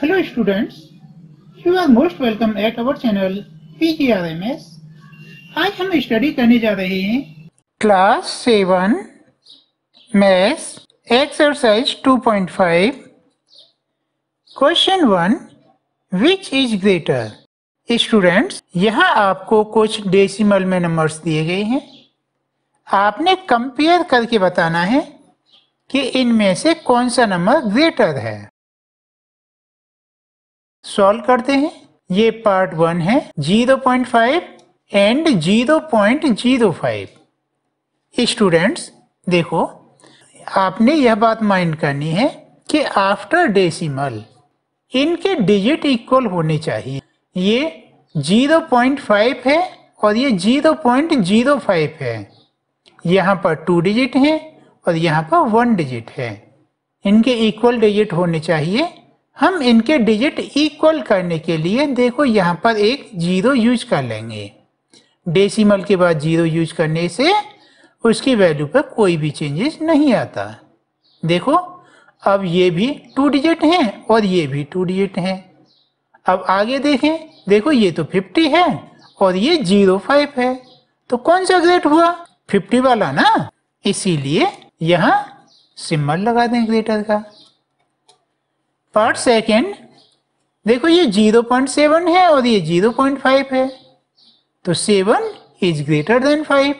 Hello students, you are most welcome at our channel PGRMS. आज हम study करने जा रहे हैं। Class seven maths exercise 2.5 question one which is greater students यहाँ आपको कुछ डेसिमल में नंबर्स दिए गए हैं। आपने कंपेयर करके बताना है कि इनमें से कौन सा नंबर ग्रेटर है। सॉल्व करते हैं। ये पार्ट वन है 0.5 एंड 0.05 स्टूडेंट्स, देखो, आपने यह बात माइंड करनी है कि आफ्टर डेसिमल इनके डिजिट इक्वल होने चाहिए। ये 0.5 है और ये 0.05 है। यहाँ पर टू डिजिट है और यहाँ पर वन डिजिट है। इनके इक्वल डिजिट होने चाहिए हम इनके डिजिट इक्वल करने के लिए देखो यहाँ पर एक ज़ीरो यूज़ कर लेंगे। डेसिमल के बाद ज़ीरो यूज़ करने से उसकी वैल्यू पर कोई भी चेंजेस नहीं आता। देखो, अब ये भी टू डिजिट हैं और ये भी टू डिजिट हैं। अब आगे देखें, देखो ये तो फिफ्टी है और ये ज़ीरो फाइव है। तो कौन सा ग्रेट हुआ? फिफ्टी वाला ना? इसीलिए यहाँ सिम्बल लगा दें ग्रेटर का। पार्ट सेकेंड देखो ये 0.7 है और ये 0.5 है। तो 7 इज़ ग्रेटर देन 5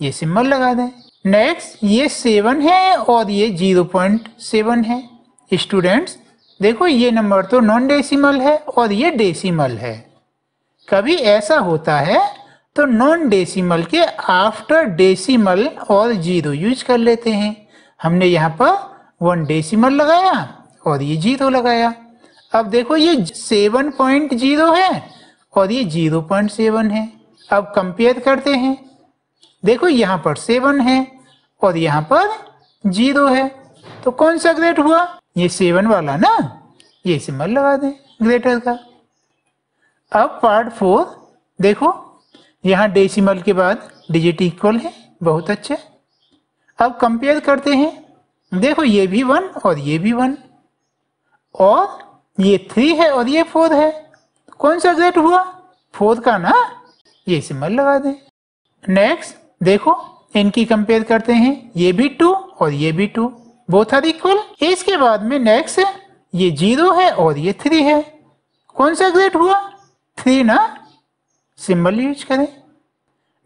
ये सिंबल लगा दें। नेक्स्ट ये 7 है और ये 0.7 है। स्टूडेंट्स देखो ये नंबर तो नॉन डेसिमल है और ये डेसिमल है। कभी ऐसा होता है तो नॉन डेसिमल के आफ्टर डेसिमल और ज़ीरो यूज़ कर लेते हैं। हमने यहाँ पर वन डेसिमल लगाया। और ये ज़ीरो लगाया। अब देखो ये सेवन पॉइंट ज़ीरो है और ये ज़ीरो पॉइंट सेवन है। अब कंपेयर करते हैं। देखो यहाँ पर सेवन है और यहाँ पर ज़ीरो है। तो कौन सा ग्रेट हुआ? ये सेवन वाला ना? ये सिंबल लगा दें ग्रेटर का। अब पार्ट फोर, देखो, यहाँ डेसिमल के बाद डिजिट इक्वल है, बहुत अच्छे। अब कंपेयर करते हैं। देखो ये भी वन और ये भी वन। और ये थ्री है और ये फोर है। कौन सा ग्रेट हुआ? फोर का ना? ये सिंबल लगा दें। नेक्स्ट देखो, इनकी कंपेयर करते हैं। ये भी टू और ये भी टू बोथ आर इक्वल इसके बाद में नेक्स्ट ये ज़ीरो है और ये थ्री है। कौन सा ग्रेट हुआ? थ्री ना? सिंबल यूज़ करें।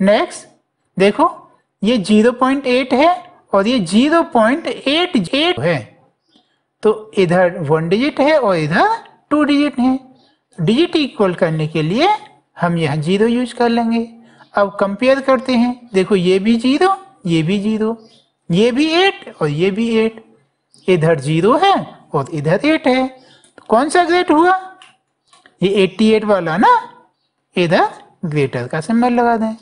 नेक्स्ट देखो, ये ज़ीरो पॉइंट एट है और ये ज़ीरो पॉइंट एट एट है। तो इधर वन डिजिट है और इधर टू डिजिट है। डिजिट इक्वल करने के लिए हम यहाँ ज़ीरो यूज़ कर लेंगे। अब कंपेयर करते हैं। देखो, ये भी ज़ीरो ये भी ज़ीरो ये भी एट और ये भी एट इधर ज़ीरो है और इधर एट है। तो कौन सा ग्रेट हुआ? ये 88 वाला ना? इधर ग्रेटर का सिंबल लगा दें।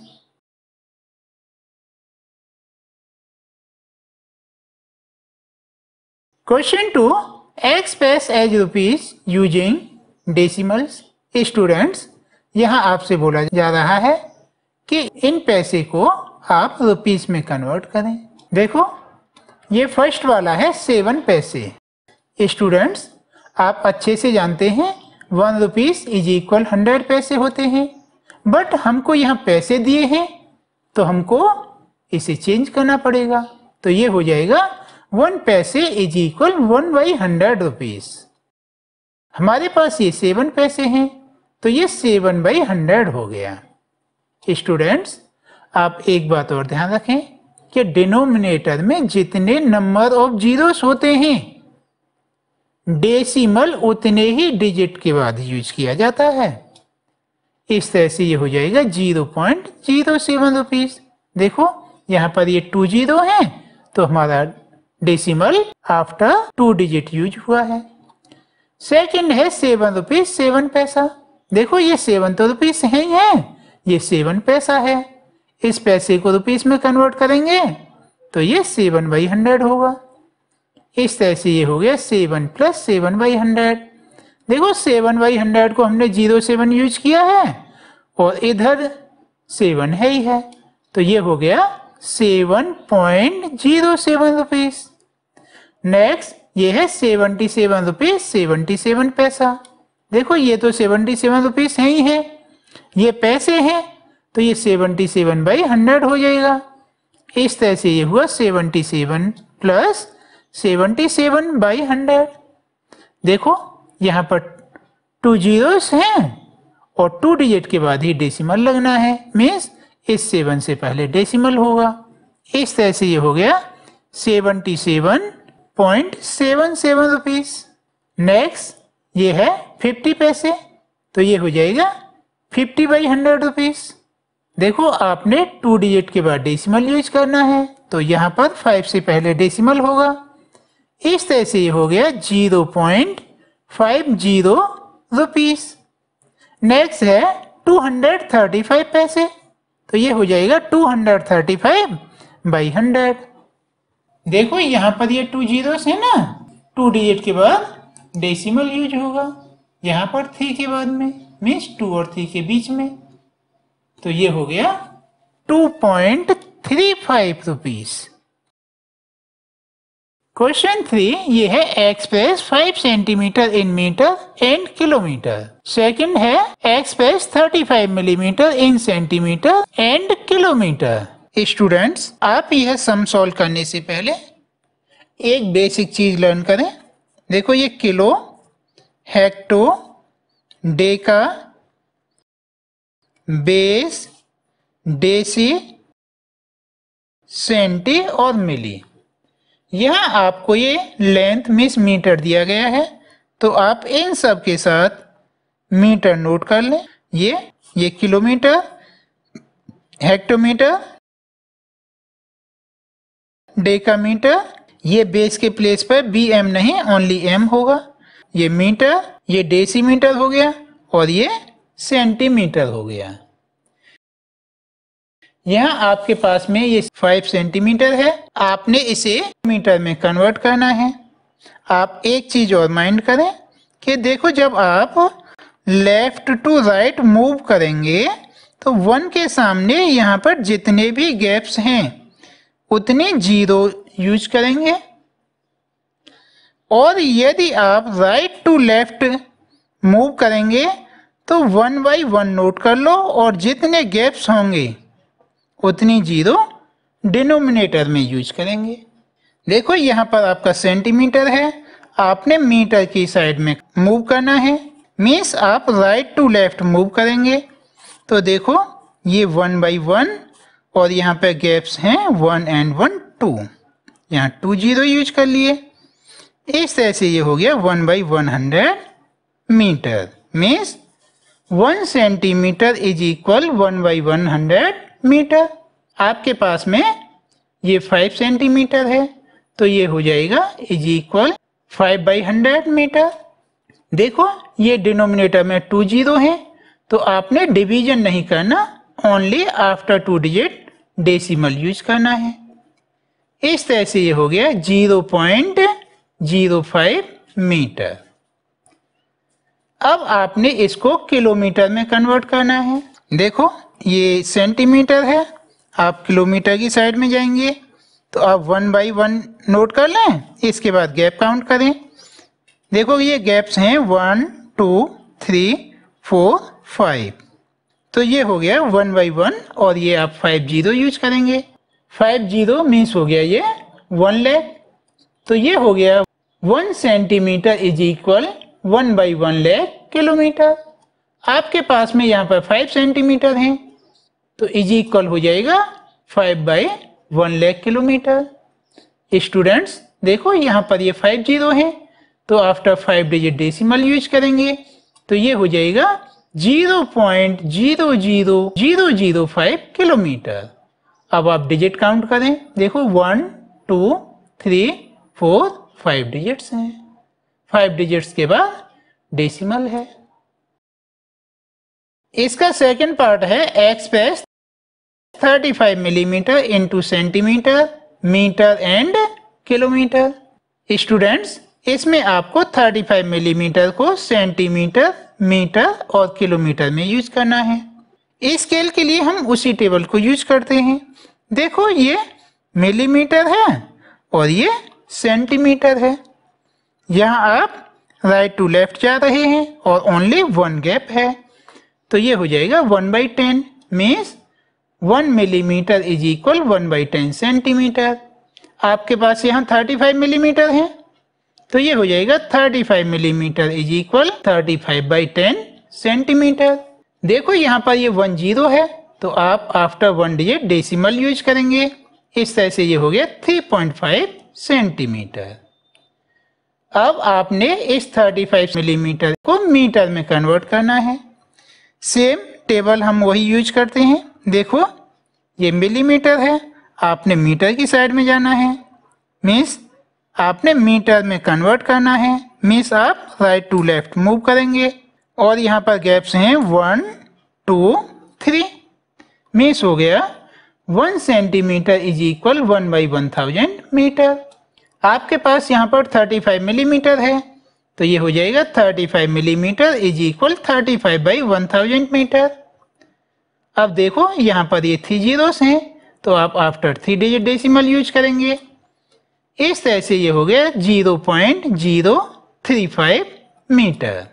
Question two express as rupees using decimals students यहाँ आपसे बोला जा रहा है कि इन पैसे को आप रुपीस में कन्वर्ट करें। देखो, ये फ़र्स्ट वाला है सेवन पैसे। स्टूडेंट्स आप अच्छे से जानते हैं one rupees is equal hundred paise होते हैं। बट हमको यहाँ पैसे दिए हैं तो हमको इसे चेंज करना पड़ेगा। तो ये हो जाएगा one paise is equal one by hundred rupees हमारे पास ये सेवन पैसे हैं तो ये सेवन बाई हंड्रेड हो गया। स्टूडेंट्स आप एक बात और ध्यान रखें कि डिनोमिनेटर में जितने नंबर ऑफ़ जीरोस होते हैं डेसिमल उतने ही डिजिट के बाद यूज़ किया जाता है। इस तरह से ये हो जाएगा zero point zero seven rupees देखो, यहाँ पर ये टू ज़ीरो है तो हमारा decimal after two digit use हुआ है। सेकंड है सेवन रुपीज़ सेवन पैसा देखो ये सेवन तो रुपीज़ है ही है। ये सेवन पैसा है। इस पैसे को रुपीज़ में कन्वर्ट करेंगे तो ये सेवन बाई हंड्रेड होगा। इस तरह से ये हो गया seven plus seven by hundred देखो सेवन बाई हंड्रेड को हमने ज़ीरो सेवन यूज़ किया है, और इधर सेवन है ही है। तो ये हो गया seven point zero seven rupees next ये है seventy seven rupees seventy seven paisa. देखो, ये तो सेवेंटी सेवन रुपीज़ है ही है। ये पैसे हैं तो ये सेवेंटी सेवन बाई हंड्रेड हो जाएगा। इस तरह से ये हुआ seventy seven plus seventy seven by hundred. देखो, यहाँ पर टू जीरोस हैं और टू डिजिट के बाद ही डेसिमल लगना है। मीन्स इस सेवन से पहले डेसिमल होगा। इस तरह से ये हो गया seventy seven point seven seven rupees next ये है फिफ्टी पैसे। तो ये हो जाएगा फिफ्टी बाई हंड्रेड रुपीज़ देखो, आपने टू डिजिट के बाद डेसिमल यूज़ करना है। तो यहाँ पर फाइव से पहले डेसिमल होगा। इस तरह से ये हो गया zero point five zero rupees next है two hundred thirty five paise. तो ये हो जाएगा two hundred thirty five by hundred देखो, यहाँ पर ये टू जीरोस है ना? टू डिजिट के बाद डेसिमल यूज़ होगा। यहाँ पर थ्री के बाद में मीन्स टू और थ्री के बीच में। तो ये हो गया two point three five rupees question three ये है express five centimetre in metre and kilometre second है express thirty five millimetre in centimetre and kilometre students आप यह सम सॉल्व करने से पहले एक बेसिक चीज़ लर्न करें। देखो ये kilo hecto deca base deci centi और मिली यहाँ आपको ये लेंथ मिस मीटर दिया गया है। तो आप इन सब के साथ मीटर नोट कर लें। ये ये किलोमीटर हेक्टोमीटर डेकामीटर ये बेस के प्लेस पर बी एम नहीं ओनली एम होगा। ये मीटर ये डेसीमीटर हो गया और ये सेंटीमीटर हो गया। यहाँ आपके पास में ये फाइव सेंटीमीटर है। आपने इसे मीटर में कन्वर्ट करना है। आप एक चीज़ और माइंड करें कि देखो जब आप लेफ़्ट टू राइट मूव करेंगे तो वन के सामने यहाँ पर जितने भी गैप्स हैं, उतने ज़ीरो यूज़ करेंगे। और यदि आप राइट टू लेफ़्ट मूव करेंगे तो वन बाई वन नोट कर लो और जितने गैप्स होंगे उतनी ज़ीरो डिनोमिनेटर में यूज़ करेंगे। देखो, यहाँ पर आपका सेंटीमीटर है। आपने मीटर की साइड में मूव करना है। मीन्स आप राइट टू लेफ़्ट मूव करेंगे। तो देखो, ये वन बाई वन और यहाँ पे गैप्स हैं वन एंड वन टू यहाँ टू ज़ीरो यूज़ कर लिए। इस तरह से ये हो गया one by one hundred metre. Means one centimetre is equal one by one hundred metre. आपके पास में ये फाइव सेंटीमीटर है तो ये हो जाएगा is equal five by hundred metre देखो, ये डिनोमिनेटर में टू ज़ीरो है तो आपने डिवीज़न नहीं करना only after two digit decimal use करना है। इस तरह से ये हो गया zero point zero five metre अब आपने इसको किलोमीटर में कन्वर्ट करना है। देखो ये सेंटीमीटर है। आप किलोमीटर की साइड में जाएँगे तो आप वन बाई वन नोट कर लें, इसके बाद गैप काउंट करें। देखो ये गैप्स हैं one two three four five तो ये हो गया वन बाई वन और ये आप फाइव ज़ीरो यूज़ करेंगे। फाइव ज़ीरो मीन्स हो गया ये वन लैख तो ये हो गया one centimetre is equal one by one lakh kilometre आपके पास में यहाँ पर फाइव सेंटीमीटर हैं। तो इज़ इक्वल हो जाएगा five by one lakh kilometre students देखो यहाँ पर ये फाइव ज़ीरो है तो after five digit decimal use करेंगे तो ये हो जाएगा zero point zero zero zero zero five kilometre अब आप डिजिट काउंट करें, देखो one two three four five digits हैं। फाइव डिजिट्स के बाद डेसिमल है। इसका सेकंड पार्ट है express 35 millimetre into centimetre metre and kilometre students इसमें आपको 35 मिलीमीटर को सेंटीमीटर मीटर और किलोमीटर में यूज़ करना है। इस स्केल के लिए हम उसी टेबल को यूज़ करते हैं। देखो, ये मिलीमीटर है और ये सेंटीमीटर है। यहाँ आप राइट टू लेफ़्ट जा रहे हैं और ओनली वन गैप है। तो ये हो जाएगा one by ten means one millimetre is equal one by ten centimetre आपके पास यहाँ थर्टी फाइव मिलीमीटर है तो ये हो जाएगा thirty five millimetre is equal thirty five by ten centimetre देखो यहाँ पर ये वन ज़ीरो है तो आप after one digit decimal use करेंगे। इस तरह से ये हो गया थ्री पॉइंट फाइव सेंटीमीटर अब आपने इस 35 मिलीमीटर को मीटर में कन्वर्ट करना है। सेम टेबल हम वही यूज़ करते हैं। देखो, ये मिलीमीटर है, आपने मीटर की साइड में जाना है। मीन्स आपने मीटर में कन्वर्ट करना है। मीन्स आप राइट टू लेफ़्ट मूव करेंगे। और यहाँ पर गैप्स हैं वन टू थ्री मीन्स हो गया। One centimetre is equal one by one thousand metre आपके पास यहाँ पर 35 मिलीमीटर है। तो ये हो जाएगा 35 millimetre is equal thirty five by one thousand metre अब देखो, यहाँ पर ये थ्री जीरोस हैं तो आप after three digit decimal use करेंगे। इस तरह से ये हो गया zero point zero three five metre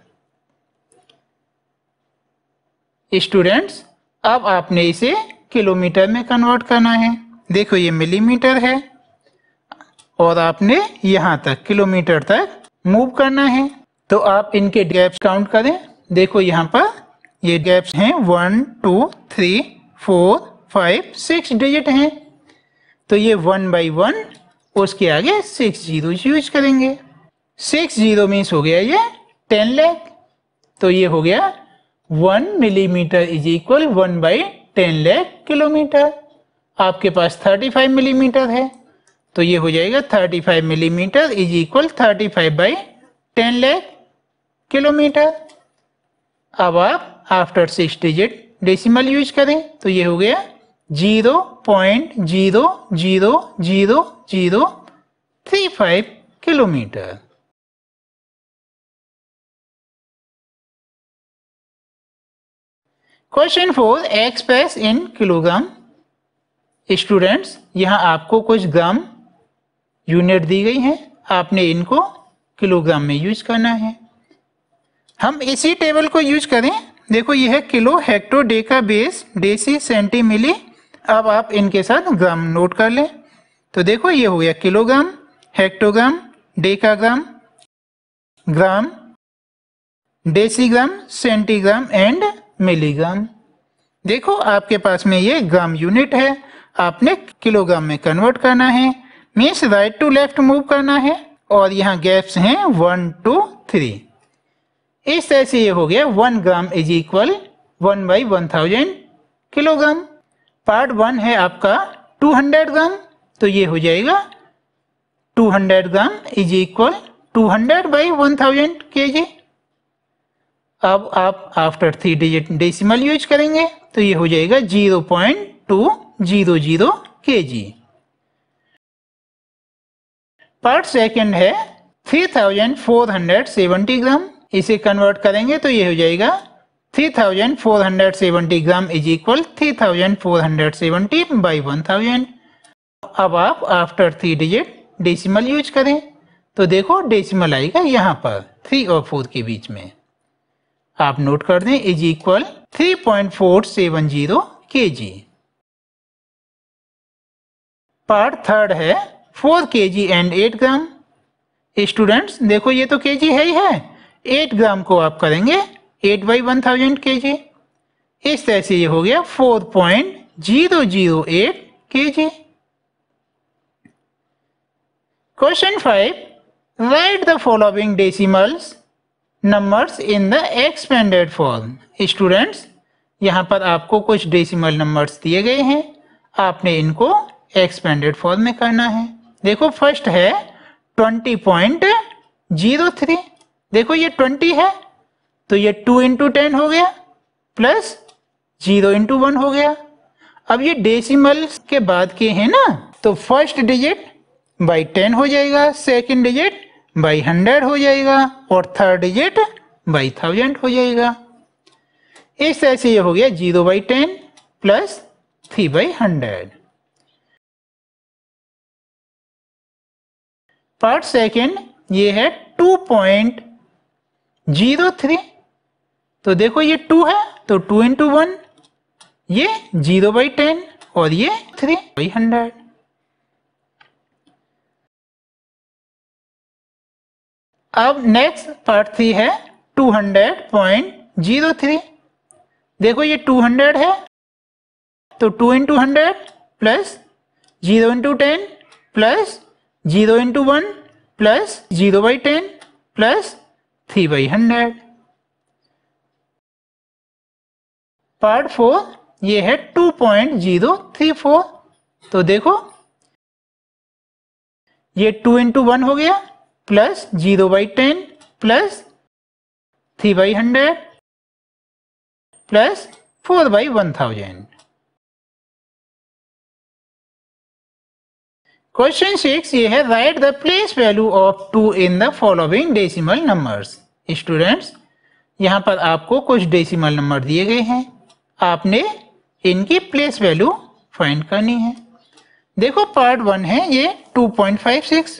students अब आपने इसे किलोमीटर में कन्वर्ट करना है। देखो, ये मिलीमीटर है, और आपने यहाँ तक किलोमीटर तक मूव करना है। तो आप इनके गैप्स काउंट करें। देखो, यहाँ पर ये गैप्स हैं. One two three four five six digit हैं. तो ये वन बाई वन उसके आगे सिक्स ज़ीरो यूज़ करेंगे. सिक्स ज़ीरो मीन्स हो गया ये टेन लैख तो ये हो गया one millimetre is equal one by ten lakh kilometre आपके पास थर्टी फाइव मिलीमीटर है. तो ये हो जाएगा 35 millimetre is equal thirty five by ten lakh kilometre अब आप after six digit decimal use करें तो ये हो गया zero point zero zero zero zero three five kilometre. Question four express in kilogram students यहाँ आपको कुछ ग्राम यूनिट दी गई हैं। आपने इनको किलोग्राम में यूज़ करना है। हम इसी टेबल को यूज़ करें। देखो, यह है kilo hecto deca base deci centi milli अब आप इनके साथ ग्राम नोट कर लें। तो देखो, ये हो गया kilogram hectogram decagram gram decigram centigram and milligram देखो, आपके पास में ये ग्राम यूनिट है। आपने किलोग्राम में कन्वर्ट करना है। Means right to left move करना है। और यहाँ गैप्स हैं वन टू थ्री इस तरह से ये हो गया one gram is equal one by one thousand kilogram part one है आपका टू हंड्रेड ग्राम तो ये हो जाएगा two hundred gram is equal two hundred by one thousand K G अब आप after three digit decimal use करेंगे तो ये हो जाएगा zero point two zero zero K G part second है 3470 ग्राम इसे कन्वर्ट करेंगे तो ये हो जाएगा 3470 ग्राम इज़ इक्वल 3470 बाई 1000 अब आप after three digit decimal use करें। तो देखो डेसिमल आएगा यहाँ पर थ्री और फोर के बीच में। आप नोट कर दें is equal three point four seven zero K G part third है four K G and eight gram students देखो ये तो के जी है ही है। एट ग्राम को आप करेंगे eight by one thousand K जी इस तरह से ये हो गया four point zero zero eight K G question five write the following decimals numbers in the expanded form students यहाँ पर आपको कुछ डेसिमल नंबर्स दिए गए हैं। आपने इनको एक्सपेंडेड फॉर्म में करना है। देखो फ़र्स्ट है ट्वेंटी पॉइंट ज़ीरो थ्री देखो ये ट्वेंटी है तो ये टू इंटू टेन हो गया, प्लस ज़ीरो इंटू वन हो गया। अब ये डेसिमल के बाद के हैं ना तो फ़र्स्ट डिजिट बाई टेन हो जाएगा, सेकंड डिजिट बाई हंड्रेड हो जाएगा, और थर्ड डिजिट बाई थाउज़ेंड हो जाएगा। इस तरह से ये हो गया zero by ten plus three by hundred. Part second ये है टू पॉइंट ज़ीरो थ्री। तो देखो ये टू है तो टू इंटू वन ये ज़ीरो बाई टेन और ये थ्री बाई हंड्रेड अब नेक्स्ट पार्ट थ्री है two hundred point zero three देखो ये टू हंड्रेड है तो two into hundred plus zero into ten plus zero into one plus zero by ten plus three by hundred. Part four, ये है two point zero three four. तो देखो, ये two into one हो गया plus zero by ten plus three by hundred plus four by one thousand. Question six ये है write the place value of two in the following decimal numbers students यहाँ पर आपको कुछ डेसिमल नंबर दिए गए हैं। आपने इनकी प्लेस वैल्यू फाइंड करनी है। देखो पार्ट वन है, ये 2.56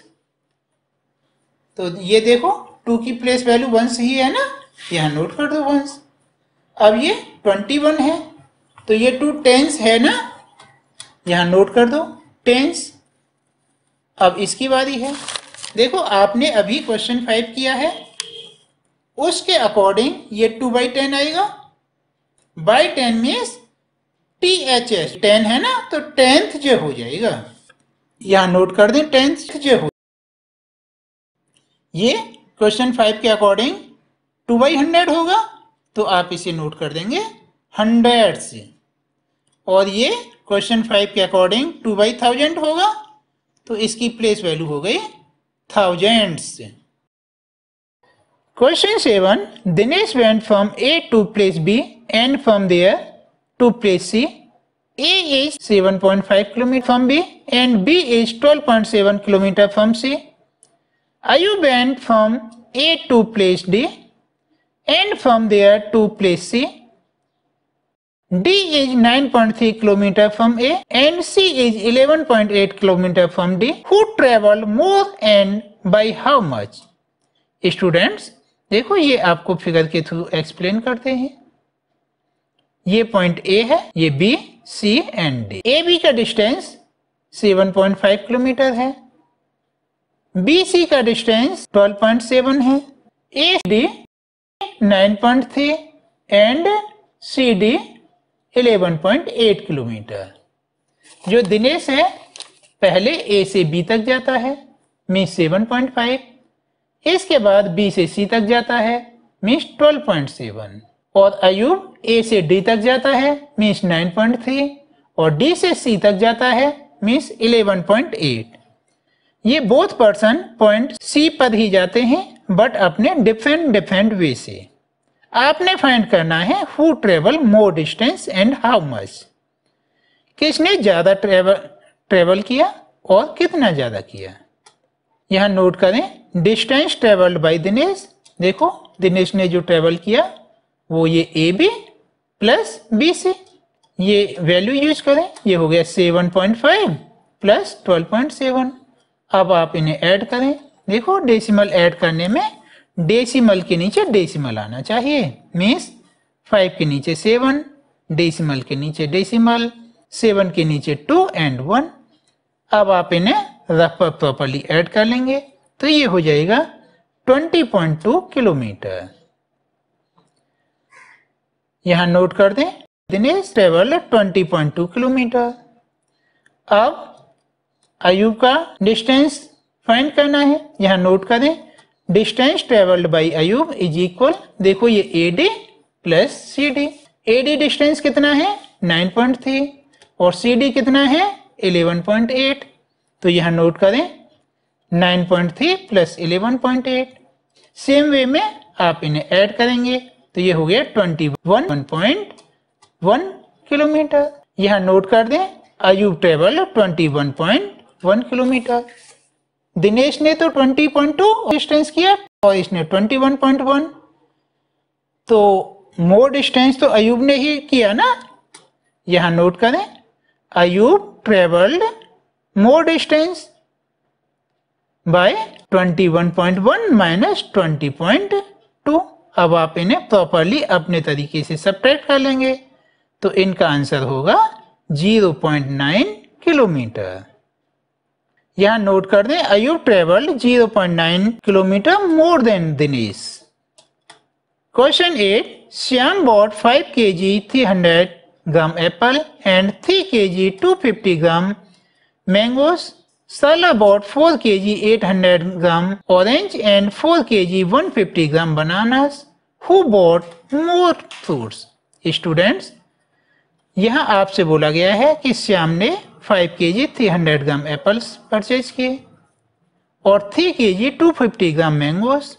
तो ये देखो टू की प्लेस वैल्यू वंस ही है ना? यहाँ नोट कर दो वंस अब ये 21 है। तो ये टू टेंस है ना? यहाँ नोट कर दो। टेंस अब इसकी बारी है। देखो, आपने अभी क्वेश्चन फाइव किया है। उसके अकॉर्डिंग ये टू बाई टेन आएगा। By ten means T H S ten है ना? तो टेंथ जो हो जाएगा। यहाँ नोट कर दें टेंथ जो हो ये क्वेश्चन फाइव के अकॉर्डिंग टू बाई हंड्रेड होगा। तो आप इसे नोट कर देंगे हंड्रेड से। और ये क्वेश्चन फाइव के अकॉर्डिंग टू बाई थाउज़ेंड होगा। तो इसकी प्लेस वैल्यू हो गई thousands question seven Dinesh went from A to place B and from there to place C a point five kilometre from B and B is twelve point seven kilometre from C Ayub went from A to place D and from there to place C D is 9.3 km from A and C is 11.8 km from D. Who travel more and by how much? Students, देखो ये आपको figure के through explain करते हैं ये point A है ये B C and D A B का डिस्टेंस 7.5 किलोमीटर है बी सी का डिस्टेंस 12.7 है A D 9.3 and C D 11.8 kilometre. जो दिनेश है, पहले ए से बी तक जाता है मीन्स 7.5 इसके बाद बी से सी तक जाता है मीन्स 12.7 और अयूब ए से डी तक जाता है मीन्स 9.3 और डी से सी तक जाता है मीन्स 11.8 ये बोथ पर्सन पॉइंट सी पर ही जाते हैं बट अपने डिफरेंट डिफरेंट वे से। आपने फाइंड करना है who travel more distance and how much किसने ज़्यादा ट्रेवल ट्रेवल किया और कितना ज़्यादा किया? यहाँ नोट करें डिस्टेंस ट्रेवल्ड बाय दिनेश देखो दिनेश ने जो ट्रेवल किया, वो ये A B plus B C ये वैल्यू यूज़ करें, ये हो गया 7.5 प्लस 12.7 अब आप इन्हें ऐड करें। देखो डेसिमल ऐड करने में डेसिमल के नीचे डेसिमल आना चाहिए। मीन्स फाइव के नीचे सेवन, डेसिमल के नीचे डेसिमल, सेवन के नीचे टू एंड वन। अब आप इन्हें रफ प्रॉपरली ऐड कर लेंगे तो ये हो जाएगा 20.2 किलोमीटर। यहाँ नोट कर दें, दिनेश, ट्रेवल 20.2 किलोमीटर। अब अयुब का डिस्टेंस फाइंड करना है, यहाँ नोट करें distance travelled by Ayub is equal देखो ये A D plus C D A D distance कितना है? 9.3 और सी डी कितना है? 11.8 तो यहाँ नोट करें 9.3 प्लस 11.8 सेम वे में आप इन्हें ऐड करेंगे तो ये हो गया 21.1 किलोमीटर। यहाँ नोट कर दें अयुब ट्रेवल 21.1 किलोमीटर। दिनेश ने तो 20.2 डिस्टेंस किया और इसने 21.1 तो मोर डिस्टेंस तो अयुब ने ही किया ना? यहाँ नोट करें, Ayub travelled more distance by 21.1 minus 20.2 अब आप इन्हें प्रॉपरली अपने तरीके से सब्ट्रैक्ट कर लेंगे। तो इनका आंसर होगा 0.9 किलोमीटर। यहाँ नोट कर दें Ayub travelled 0.9 kilometre more than Dinesh question eight Shyam bought 5 K G three hundred gram apple and 3 K G two fifty gram mangoes Sala bought 4 kg 800 gram orange and 4 kg 150 gram bananas. Who bought more fruits? Students यहाँ आपसे बोला गया है कि श्याम ने 5 K G three hundred gram apples purchase किए और three K G two fifty gram mangoes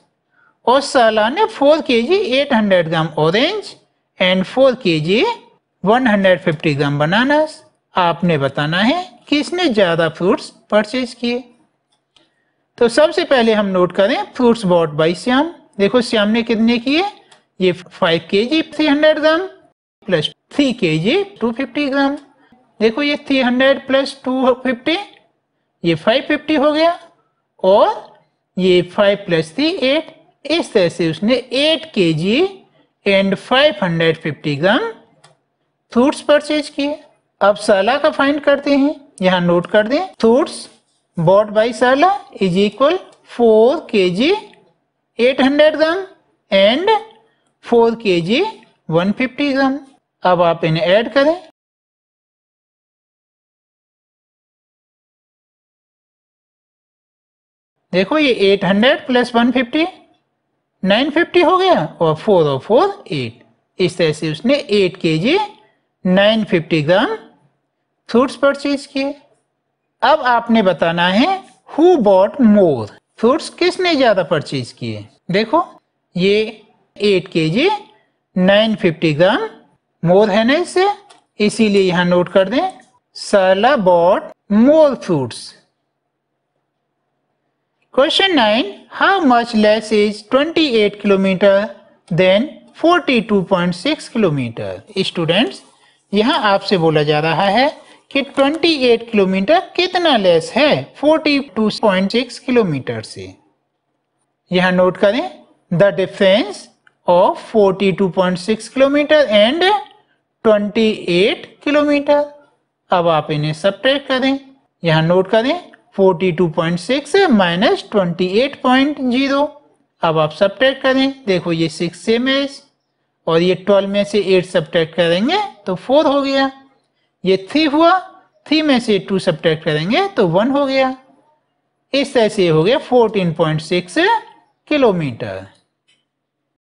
और साला ने 4 K G eight hundred gram orange and four K G one hundred fifty gram bananas आपने बताना है किसने ज़्यादा फ्रूट्स परचेज किए। तो सबसे पहले हम नोट करें फ्रूट्स बॉट बाई श्याम। देखो श्याम ने कितने किए? ये five K G three hundred gram plus three K G two fifty gram देखो ये three hundred plus two fifty ये फाइव फिफ्टी हो गया और ये फाइव प्लस थ्री एट इस तरह से उसने eight K G and five hundred fifty gram fruits purchase किए। अब साला का फाइंड करते हैं। यहाँ नोट कर दें। Fruits bought by Sala is equal four K G eight hundred gram and four K G one fifty gram. अब आप इन्हें ऐड करें। देखो ये 800 प्लस 150 950 हो गया और फोर और फोर, एट। इस तरह से उसने 8 K G nine fifty gram fruits purchase किए। अब आपने बताना है हु बॉट मोर फ्रूट्स किसने ज़्यादा परचेज किए? देखो, ये eight K G nine fifty ग्राम मोर है ना इससे? इसीलिए यहाँ नोट कर दें, Sala bought more fruits question nine how much less is 28 kilometre than 42.6 kilometre students यहाँ आपसे बोला जा रहा है कि 28 किलोमीटर कितना लेस है? 42.6 किलोमीटर से। यहाँ नोट करें the difference of 42.6 kilometre and 28 kilometre अब आप इन्हें सब्ट्रैक्ट करें। यहाँ नोट करें 42.6 माइनस 28.0 अब आप सब्ट्रैक्ट करें, देखो ये सिक्स से है और ये 12 में से 8 सब्ट्रैक्ट करेंगे तो फोर हो गया। ये थ्री हुआ थ्री में से टू सब्ट्रैक्ट करेंगे तो वन हो गया। इस तरह से हो गया फोर्टीन पॉइंट सिक्स किलोमीटर।